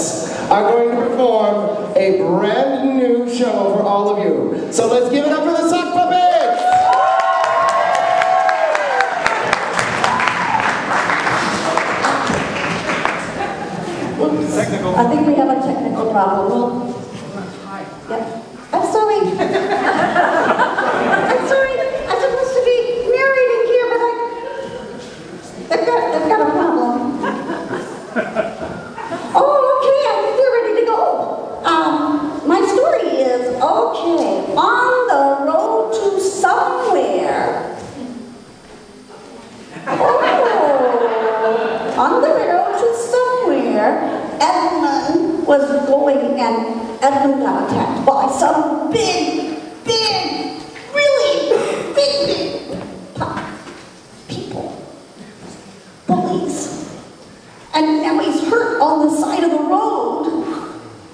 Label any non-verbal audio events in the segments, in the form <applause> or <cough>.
Puppets are going to perform a brand new show for all of you. So let's give it up for the Sock Puppets! I think we have a technical problem. We'll, yeah. I'm sorry. <laughs> I'm sorry. I'm supposed to be narrating here, but I, they've got, they've got a problem. Oh, okay. I think we're ready to go. Um, my story is, okay, on the road to somewhere. Oh, on the road to somewhere, Edmund was going and Edmund got attacked by some big, big, really big, big people, bullies. And now he's hurt on the side of the road.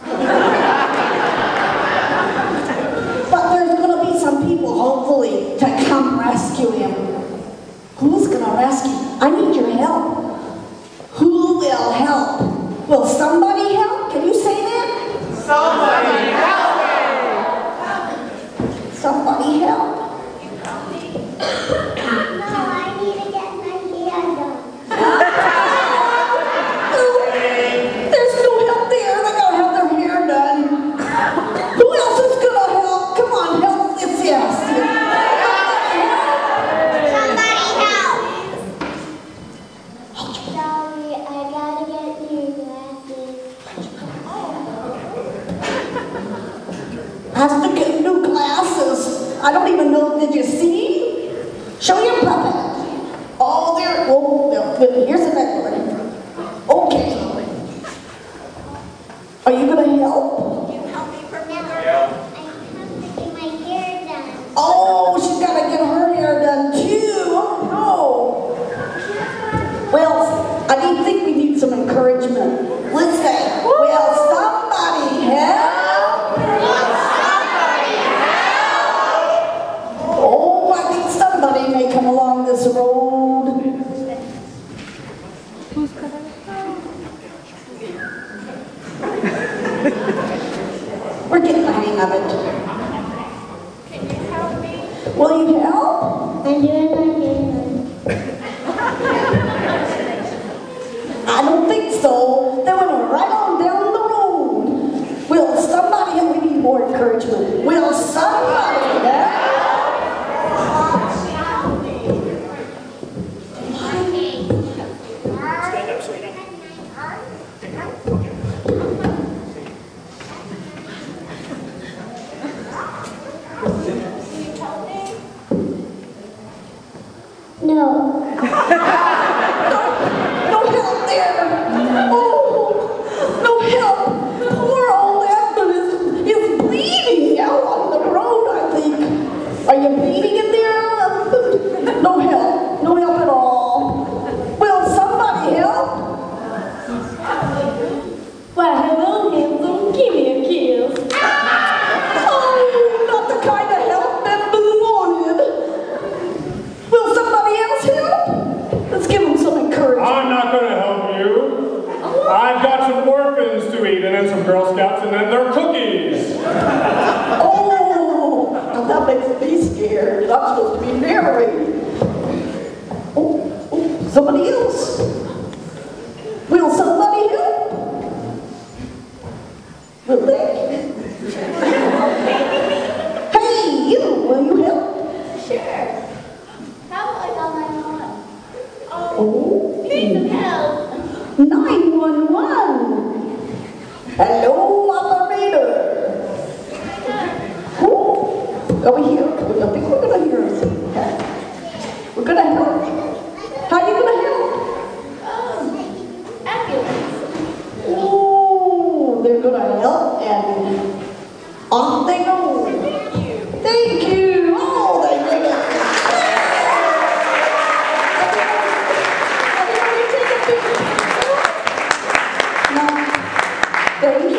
<laughs> but there's gonna be some people, hopefully, to come rescue him. Who's gonna rescue? I need your help. Will help? Will somebody help? Can you say that? Somebody help! Me. Somebody help? No, I need to get my hair done. There's no help there. They gotta have their hair done. Who else is gonna help? Come on, help this yes. Somebody help! Sorry, I gotta get new glasses. Has to get new glasses. I don't even know. Did you see? Show your puppet. Oh, there. Oh, here's another one. Okay. Are you gonna help? You help me remember. I have to get my hair done. Oh, she's gotta get her hair done too. Oh no. Well, I do think we need some encouragement. Let's say, will somebody help? Oh, I think somebody may come along this road. We're getting the hang of it. Can you help me? Will you help? I'm doing my hair done. I don't think so. They went right on down the road. Will somebody help? We need more encouragement. Will somebody help? Stand up, sweetie. No <laughs> help there. Oh, no help. Poor old Edmund is, is bleeding out on the road, I think. Are you bleeding in there, Edmund? No help. No help at all. Will somebody help? Why, hello, handsome. Give me a kiss. Oh, not the kind of help Edmund wanted. Will somebody else help? Let's give him some encouragement. I'm not going to help you. I've got some orphans to eat, and then some Girl Scouts, and then their cookies. Oh, now that makes me scared. I'm supposed to be narrating. Oh, oh, somebody else. Will somebody help? Will they? hey, you, will you help? Sure. How about I call my mom? Oh, Need some help. 911. Hello, operator. Oh, over here. I think we're gonna hear us. We're gonna help. How are you gonna help? Um, ambulance. Oh, they're gonna help and off they go. Thank you. Oh, they did it. Everybody take a picture. No, Thank you.